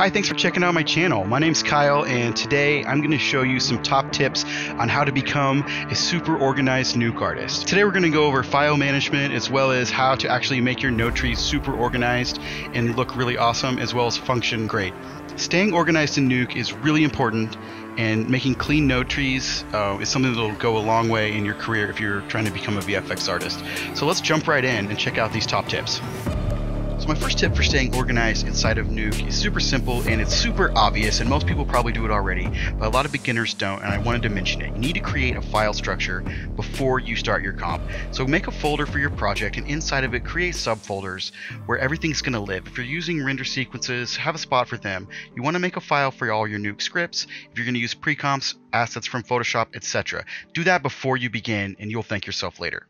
Hi, thanks for checking out my channel. My name's Kyle, and today I'm going to show you some top tips on how to become a super organized nuke artist. Today we're going to go over file management as well as how to actually make your node trees super organized and look really awesome as well as function great. Staying organized in Nuke is really important, and making clean node trees uh, is something that will go a long way in your career if you're trying to become a VFX artist. So let's jump right in and check out these top tips. My first tip for staying organized inside of Nuke is super simple and it's super obvious and most people probably do it already, but a lot of beginners don't and I wanted to mention it. You need to create a file structure before you start your comp. So make a folder for your project and inside of it create subfolders where everything's going to live. If you're using render sequences, have a spot for them. You want to make a file for all your Nuke scripts. If you're going to use pre-comps, assets from Photoshop, etc. Do that before you begin and you'll thank yourself later.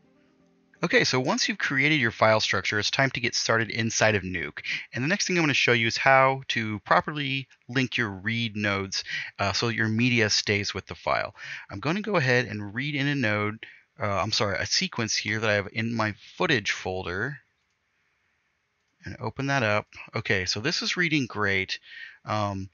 Okay, so once you've created your file structure, it's time to get started inside of Nuke. And the next thing I'm going to show you is how to properly link your read nodes uh, so your media stays with the file. I'm going to go ahead and read in a node, uh, I'm sorry, a sequence here that I have in my footage folder. And open that up. Okay, so this is reading great. Um,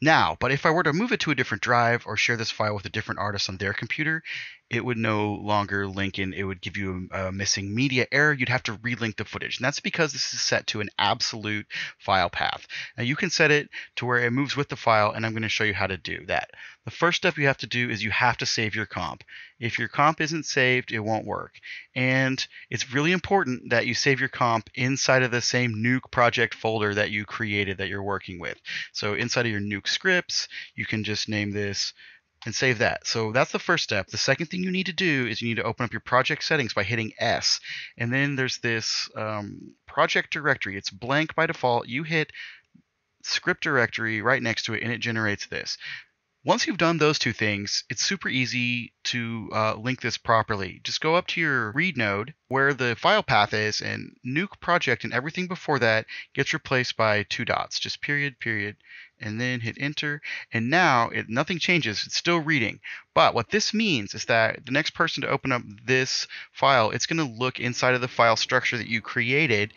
now, but if I were to move it to a different drive or share this file with a different artist on their computer, it would no longer link and it would give you a, a, missing media error. You'd have to relink the footage. And that's because this is set to an absolute file path. Now you can set it to where it moves with the file and I'm going to show you how to do that. The first step you have to do is you have to save your comp. If your comp isn't saved, it won't work. And it's really important that you save your comp inside of the same nuke project folder that you created that you're working with. So inside of your nuke scripts, you can just name this and save that. So that's the first step. The second thing you need to do is you need to open up your project settings by hitting S. And then there's this um, project directory. It's blank by default. You hit script directory right next to it and it generates this. Once you've done those two things, it's super easy to uh, link this properly. Just go up to your read node where the file path is and nuke project and everything before that gets replaced by two dots, just period, period, and then hit enter. And now it, nothing changes. It's still reading. But what this means is that the next person to open up this file, it's going to look inside of the file structure that you created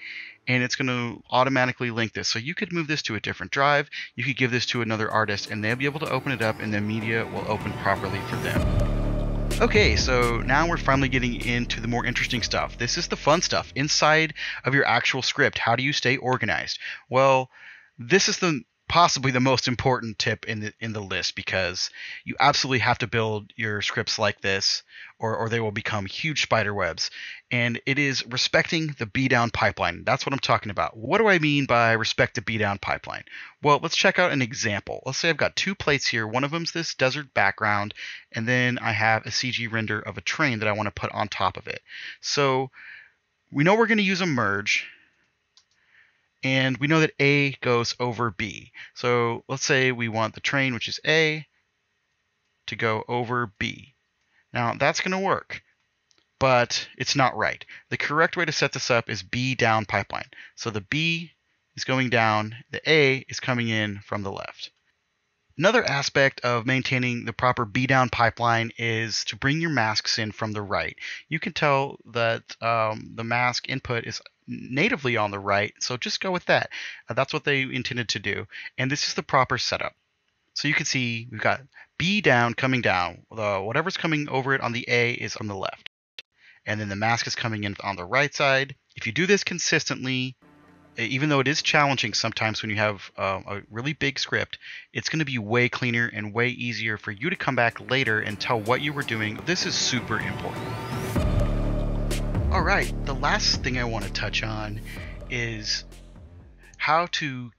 and it's going to automatically link this. So you could move this to a different drive, you could give this to another artist, and they'll be able to open it up, and the media will open properly for them. Okay, so now we're finally getting into the more interesting stuff. This is the fun stuff inside of your actual script. How do you stay organized? Well, this is the possibly the most important tip in the in the list because you absolutely have to build your scripts like this or, or they will become huge spider webs. And it is respecting the b down pipeline. That's what i'm talking about. What do i mean by respect the b down pipeline? Well let's check out an example. Let's say i've got two plates here. One of them's this desert background and then i have a cg render of a train that i want to put on top of it. So we know we're going to use a merge and we know that A goes over B. So let's say we want the train, which is A, to go over B. Now that's going to work, but it's not right. The correct way to set this up is B down pipeline. So the B is going down, the A is coming in from the left. Another aspect of maintaining the proper B down pipeline is to bring your masks in from the right. You can tell that um, the mask input is natively on the right, so just go with that. Uh, that's what they intended to do. And this is the proper setup. So you can see we've got B down coming down. The, whatever's coming over it on the A is on the left. And then the mask is coming in on the right side. If you do this consistently, even though it is challenging sometimes when you have uh, a really big script, it's going to be way cleaner and way easier for you to come back later and tell what you were doing. This is super important. All right, the last thing I want to touch on is how to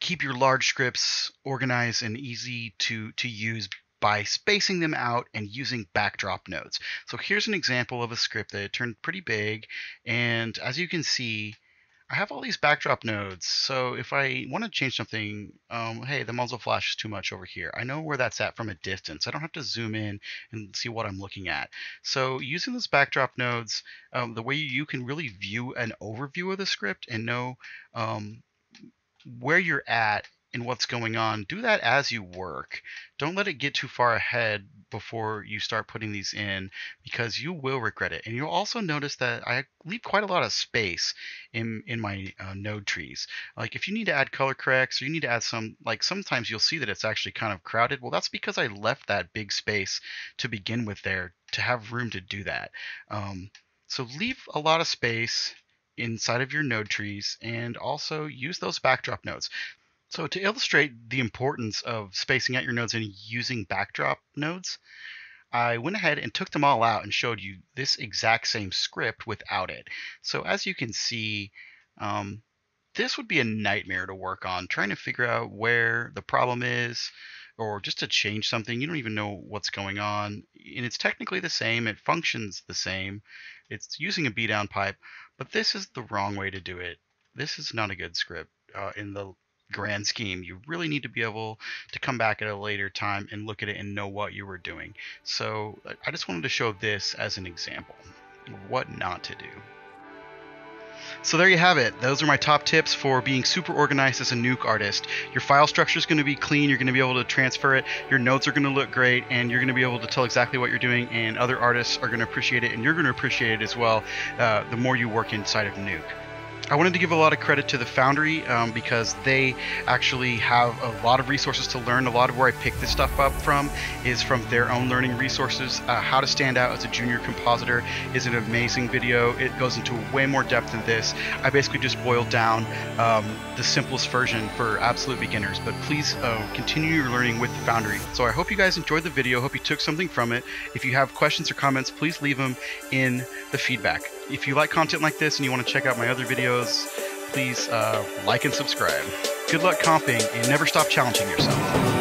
keep your large scripts organized and easy to, to use by spacing them out and using backdrop nodes. So here's an example of a script that turned pretty big, and as you can see, I have all these backdrop nodes. So if I want to change something, um, hey, the muzzle flash is too much over here. I know where that's at from a distance. I don't have to zoom in and see what I'm looking at. So using those backdrop nodes, um, the way you can really view an overview of the script and know um, where you're at in what's going on, do that as you work. Don't let it get too far ahead before you start putting these in because you will regret it. And you'll also notice that I leave quite a lot of space in in my uh, node trees. Like if you need to add color corrects or you need to add some, like sometimes you'll see that it's actually kind of crowded. Well, that's because I left that big space to begin with there to have room to do that. Um, so leave a lot of space inside of your node trees and also use those backdrop nodes. So to illustrate the importance of spacing out your nodes and using backdrop nodes, I went ahead and took them all out and showed you this exact same script without it. So as you can see, um, this would be a nightmare to work on, trying to figure out where the problem is, or just to change something. You don't even know what's going on. And it's technically the same, it functions the same. It's using a B down pipe, but this is the wrong way to do it. This is not a good script uh, in the grand scheme. You really need to be able to come back at a later time and look at it and know what you were doing. So I just wanted to show this as an example what not to do. So there you have it. Those are my top tips for being super organized as a nuke artist. Your file structure is going to be clean. You're going to be able to transfer it. Your nodes are going to look great, and you're going to be able to tell exactly what you're doing. And other artists are going to appreciate it, and you're going to appreciate it as well. Uh, the more you work inside of Nuke. I wanted to give a lot of credit to the Foundry um, because they actually have a lot of resources to learn. A lot of where I picked this stuff up from is from their own learning resources. Uh, How to Stand Out as a Junior Compositor is an amazing video. It goes into way more depth than this. I basically just boiled down um, the simplest version for absolute beginners, but please uh, continue your learning with the Foundry. So I hope you guys enjoyed the video. Hope you took something from it. If you have questions or comments, please leave them in the feedback. If you like content like this and you want to check out my other videos, please uh, like and subscribe. Good luck comping and never stop challenging yourself.